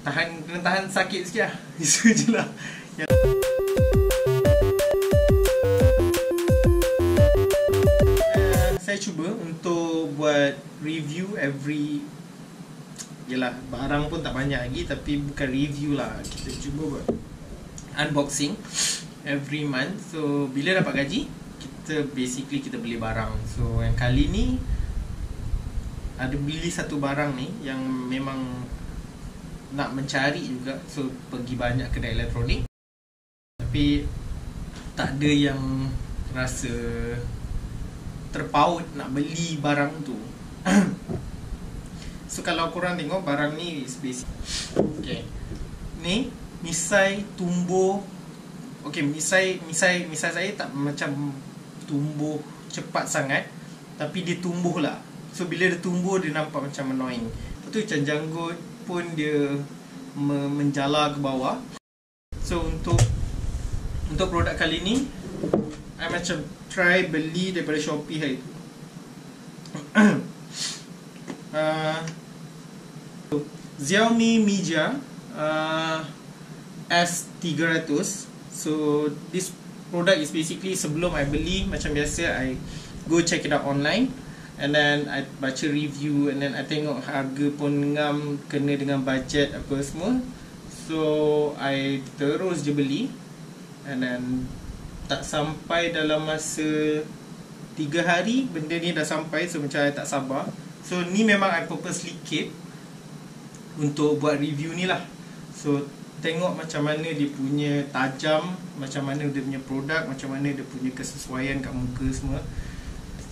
tahan kena tahan sakit sikit lah. Itu je lah. Yang uh, saya cuba untuk buat review every Yelah, barang pun tak banyak lagi Tapi bukan review lah. Kita cuba buat unboxing Every month. So, bila dapat gaji Kita basically kita beli barang. So, yang kali ni Ada beli satu barang ni Yang memang Nak mencari juga. So, pergi banyak kedai elektronik. Tapi Tak ada yang Rasa Terpaut nak beli barang tu. So kalau korang tengok barang ni is basic. Okay. Ni misai tumbuh. Okay misai misai misai saya tak macam tumbuh cepat sangat. Tapi dia tumbuh lah. So bila dia tumbuh dia nampak macam annoying. Lepas tu macam janggut pun dia me- menjala ke bawah. So untuk untuk produk kali ni I macam try beli daripada Shopee hari tu. Uh, Xiaomi Media uh, S300 So this product is basically sebelum I beli macam biasa I go check it out online and then I baca review and then I tengok harga pun ngam kena dengan budget apa semua. So I terus je beli. And then tak sampai dalam masa 3 hari benda ni dah sampai. So macam I tak sabar. So ni memang I purposely keep untuk buat review ni lah. So tengok macam mana dia punya tajam macam mana dia punya produk macam mana dia punya kesesuaian kat muka semua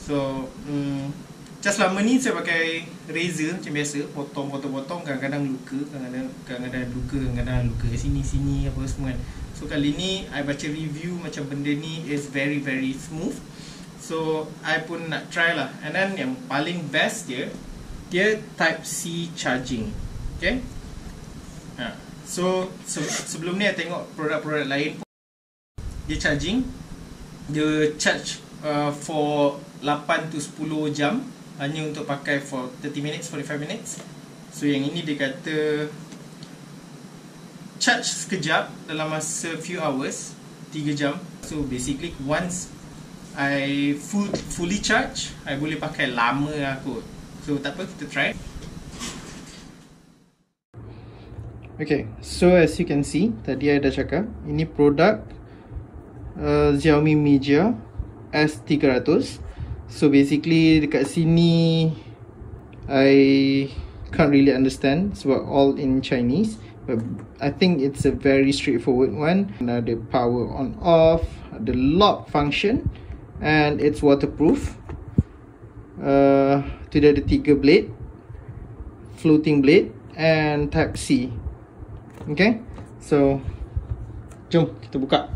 so um, just lama ni saya pakai razor macam biasa potong potong potong kadang-kadang luka kadang-kadang luka kadang-kadang luka sini sini apa semua kan. So kali ni I baca review macam benda ni is very very smooth. So I pun nak try lah. And then yang paling best dia dia type C charging. Okay? Ha. So se- sebelum ni saya tengok produk-produk lain dia charging dia charge uh, for 8 to 10 jam hanya untuk pakai for 30 minutes 45 minutes. So yang ini dia kata charge sekejap dalam masa few hours 3 jam. So basically once I full fully charge I boleh pakai lama lah kot. So tak apa kita try. Okay, so as you can see, tadi I dah cakap, ini produk uh, Xiaomi Media S300. So basically dekat sini I can't really understand sebab all in Chinese. But I think it's a very straightforward one. Ada power on off, the lock function and it's waterproof. Uh, tu dia ada tiga blade, floating blade and type C. Okay So Jom kita buka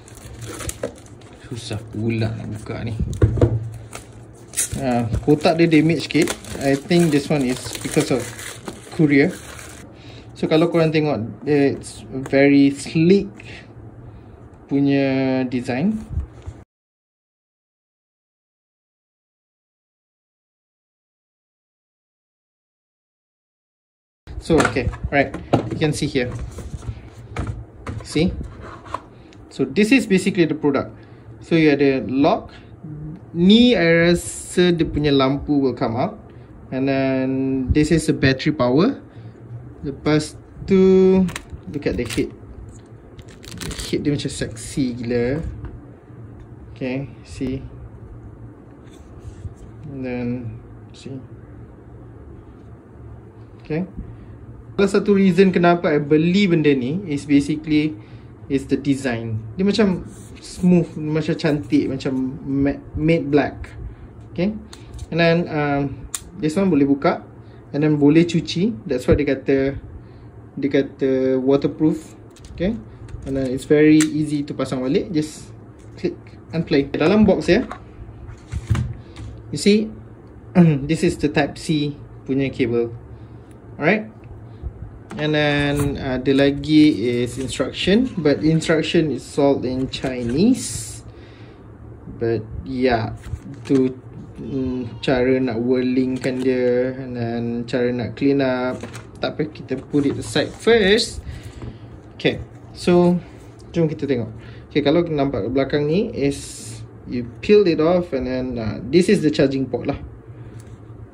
Susah pula nak buka ni uh, Kotak dia damage sikit I think this one is because of courier So kalau korang tengok It's very sleek Punya design So okay, right. You can see here. See? So this is basically the product. So you ada lock. Ni I rasa dia punya lampu will come out. And then this is the battery power. Lepas tu look at the head. The head dia macam sexy gila. Okay, see. And then see. Okay. Salah satu reason kenapa I beli benda ni is basically is the design. Dia macam smooth, macam cantik, macam matte black. Okay. And then um, this one boleh buka and then boleh cuci. That's why dia kata dia kata waterproof. Okay. And then it's very easy to pasang balik. Just click and play. Dalam box ya. You see this is the type C punya cable. Alright. And then ada lagi is instruction but instruction is all in Chinese. But yeah, mm, cara nak whirlingkan dia then cara nak clean up. Tak apa kita put it aside first. Okay so jom kita tengok. Okay kalau nampak belakang ni is you peel it off and then uh, this is the charging port lah.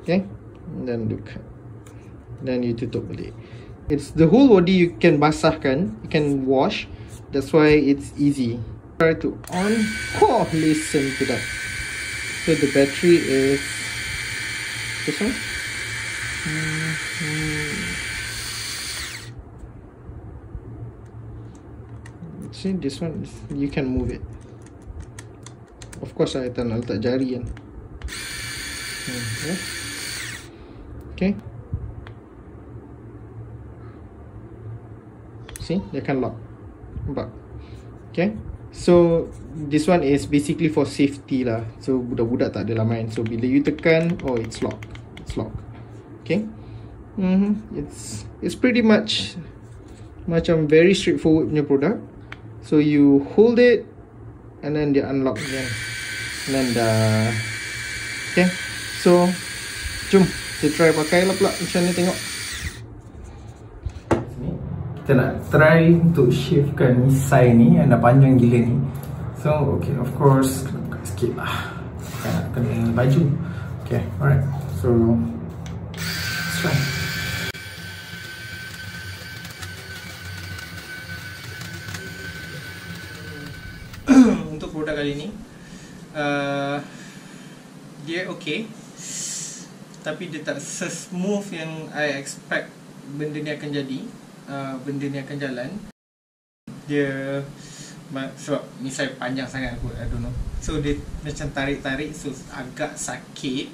Okay and then look. Then you tutup balik. It's the whole body you can basahkan you can wash. That's why it's easy. Try to on. Oh listen to that so the battery is this one? Mm -hmm. see this one you can move it. Of course saya tak nak letak jari kan hmm. Okay. See dia akan lock. Nampak Okay So This one is basically for safety lah. So budak-budak tak ada lah main. So bila you tekan Oh it's lock It's lock Okay? Mm -hmm. It's It's pretty much Macam very straightforward punya product So you hold it And then dia unlock again. And then dah Okay? So Jom Kita try pakai lah pula. Macam ni tengok Kita nak try Untuk shiftkan misai ni Yang dah panjang gila ni. So okay of course Sikit lah. Kan nak kena baju. Okay alright. So Let's try. Produk kali ni uh, dia okay. Tapi dia tak smooth yang I expect benda ni akan jadi uh, benda ni akan jalan. Dia sebab ni saya panjang sangat aku I don't know. So dia macam tarik-tarik so agak sakit.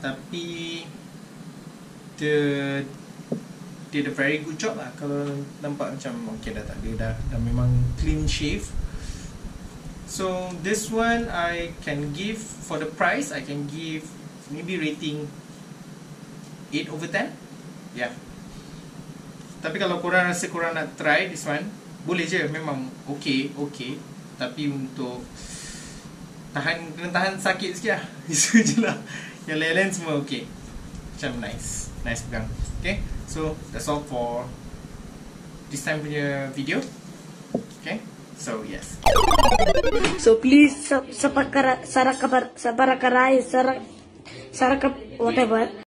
Tapi dia dia ada very good job lah. Kalau nampak macam okay dah tak ada dah, dah memang clean shave. So this one I can give for the price I can give maybe rating 8 over 10. Yeah. Tapi kalau korang rasa korang nak try this one, boleh je memang okay, okay. Tapi untuk tahan kena tahan sakit sikit lah. Itu je lah. Yang lain-lain semua okay. Macam nice. Nice pegang. Okay. So that's all for this time punya video. Okay. So yes. So please, sa, sa saraka, saraka, saraka, saraka, whatever.